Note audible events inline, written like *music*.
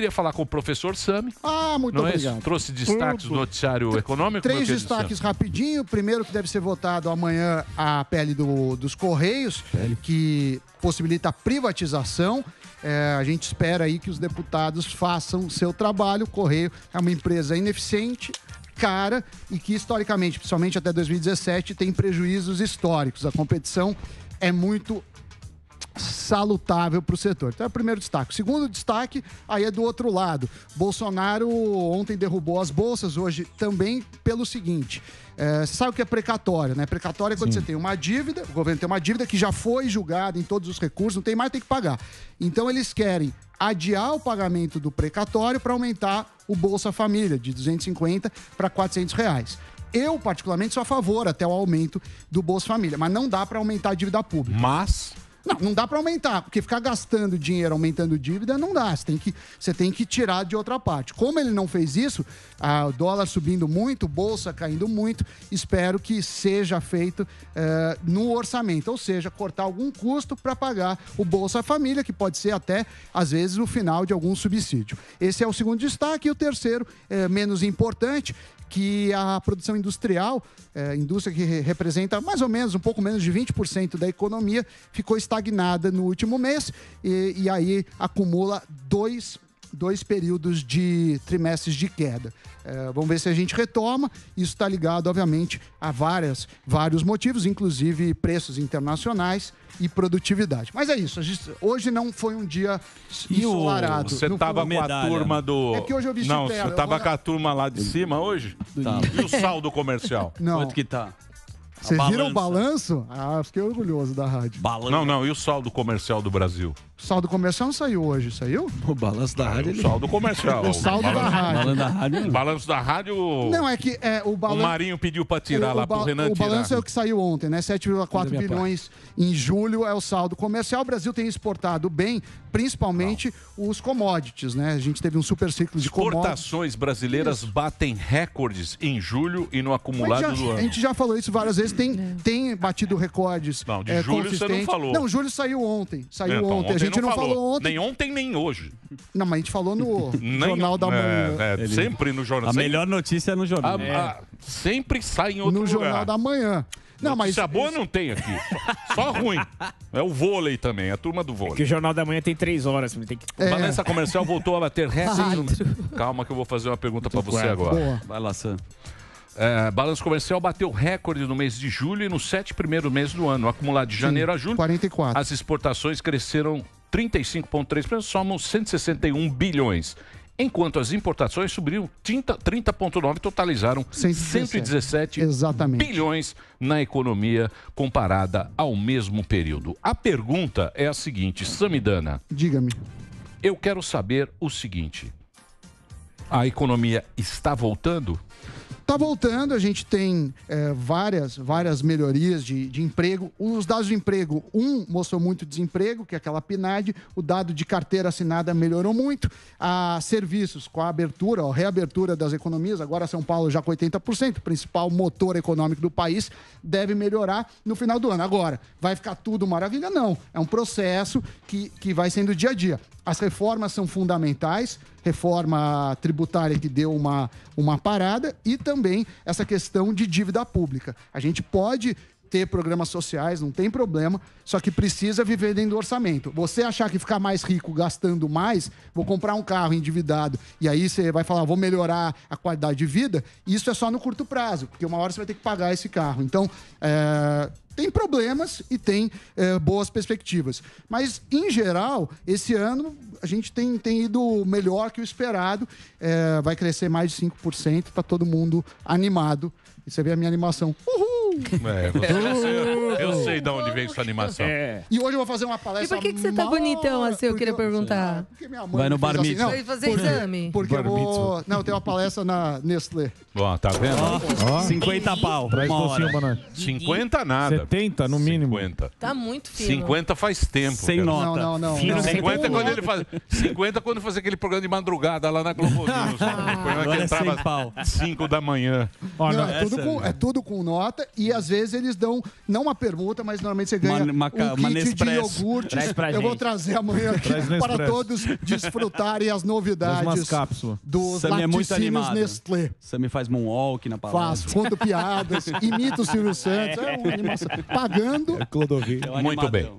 queria falar com o professor Sami. Ah, muito não É obrigado. isso? Trouxe destaques do noticiário econômico. Três destaques rapidinho. Primeiro que deve ser votado amanhã a PL do- dos Correios, que possibilita a privatização. É, a gente espera aí que os deputados façam o seu trabalho. O Correio é uma empresa ineficiente, cara e que historicamente, principalmente até 2017, tem prejuízos históricos. A competição é muito salutável para o setor. Então é o primeiro destaque. O segundo destaque, aí é do outro lado. Bolsonaro ontem derrubou as bolsas, hoje também pelo seguinte. é, você sabe o que é precatório, né? Precatório é quando você tem uma dívida, o governo tem uma dívida que já foi julgada em todos os recursos, não tem mais, tem que pagar. Então eles querem adiar o pagamento do precatório para aumentar o Bolsa Família de 250 para 400 reais. Eu, particularmente, sou a favor até o aumento do Bolsa Família, mas não dá para aumentar a dívida pública. Mas. Não, não dá para aumentar, porque ficar gastando dinheiro aumentando dívida não dá. Você tem que, você tem que tirar de outra parte. Como ele não fez isso, a- o dólar subindo muito, bolsa caindo muito, espero que seja feito eh, no orçamento, ou seja, cortar algum custo para pagar o Bolsa Família, que pode ser até, às vezes, o final de algum subsídio. Esse é o segundo destaque. E o terceiro, eh, menos importante, que a produção industrial, eh, indústria que re- representa mais ou menos, um pouco menos de 20% da economia, ficou estagnada no último mês e, e aí acumula dois, dois períodos de trimestres de queda. Eh, vamos ver se a gente retoma. Isso está ligado, obviamente, a várias, vários motivos, inclusive preços internacionais e produtividade. Mas é isso. a gente- hoje não foi um dia ensolarado. Você Não tava foi- com a turma do. É que hoje eu vi Não, você eu tava vou- com a turma lá de cima hoje? Tá. E o saldo comercial? Não. Quanto que tá? Vocês viram o balança. balanço? Ah, fiquei orgulhoso da rádio. Não, não. E o saldo comercial do Brasil? O saldo comercial não saiu hoje, saiu? O balanço da rádio. O saldo comercial. O saldo da rádio. Balanço da rádio. Balanço da rádio. Não, é que é, o O balanço. Marinho pediu pra tirar o, lá o ba- pro Renan O tirar. balanço é o que saiu ontem, né? 7,4 Da minha bilhões em julho é o saldo comercial. O Brasil tem exportado bem, principalmente os commodities, né? A gente teve um super ciclo de commodities. Exportações brasileiras batem recordes em julho e no acumulado gente, do já, a ano. gente já falou isso várias vezes, tem, tem batido recordes. Não, de é, julho você não falou. Não, julho saiu ontem. Saiu É, então, ontem. A gente não, falou ontem. Nem ontem, nem hoje. Não, mas a gente falou no *laughs* Jornal da Manhã. É, é, sempre no jornal. A sempre- melhor notícia é no jornal. A- É. a- sempre sai em outro No lugar. Jornal da Manhã. Não, mas. Notícia boa não tem aqui. Só ruim. É o vôlei também, a turma do vôlei. Que o Jornal da Manhã tem três horas, tem que... É. Balança comercial voltou a bater *laughs* recordes. Calma que eu vou fazer uma pergunta pra você agora. Boa. Vai lá, Sam. É, balanço comercial bateu recorde no mês de julho e nos sete primeiros meses do ano. Acumulado de janeiro a julho, 44. as exportações cresceram 35,3%, somam 161 bilhões. Enquanto as importações subiram 30 30,9% e totalizaram 117 Exatamente. bilhões na economia comparada ao mesmo período. A pergunta é a seguinte, Samidana. Diga-me. Eu quero saber o seguinte. A economia está voltando? Tá voltando, a gente tem é, várias, várias melhorias de, de emprego. Os dados de emprego, um mostrou muito desemprego, que é aquela PNAD. O dado de carteira assinada melhorou muito. A serviços, com a abertura, a reabertura das economias, agora São Paulo já com 80%, o principal motor econômico do país, deve melhorar no final do ano. Agora, vai ficar tudo maravilha? Não. É um processo que, que vai sendo dia a dia. As reformas são fundamentais, reforma tributária que deu uma, uma parada e também essa questão de dívida pública. A gente pode ter programas sociais, não tem problema, só que precisa viver dentro do orçamento. Você achar que ficar mais rico gastando mais, vou comprar um carro endividado e aí você vai falar, vou melhorar a qualidade de vida, isso é só no curto prazo, porque uma hora você vai ter que pagar esse carro. Então, é, tem problemas e tem é, boas perspectivas. Mas, em geral, esse ano a gente tem, tem ido melhor que o esperado. É, vai crescer mais de 5%, tá todo mundo animado. E você vê a minha animação. Uhul! É, você- eu sei de onde veio essa animação. E hoje eu vou fazer uma E palestra. por que, que você tá bonitão assim? Eu queria perguntar. Vai no bar assim, Foi fazer porque- exame? Porque eu vou. Não, tem uma palestra na Nestlé. Bom, tá vendo? Ó, 50 pau. Traz uma hora. docinho, Banana. 50 nada. 70 no mínimo. 50. Tá muito fino. 50 faz tempo. Sem cara. nota. Não, não, não. Fino não. sem 50 Com quando ele faz 50 quando fazia aquele programa de madrugada lá na Globo News. É pau. 5 da manhã. Ó, Não, não- é, tudo com, é tudo com nota e às vezes eles dão, não uma permuta, mas normalmente você ganha Uma- uma um uma kit de pra Eu vou trazer amanhã aqui para todos desfrutarem as novidades dos Sammy é muito laticínios animado. Nestlé. Sammy faz moonwalk na palavra. Faço, conto piadas, *laughs* imito o Silvio Santos, é uma animação. Pagando. Clodovil. Muito bem.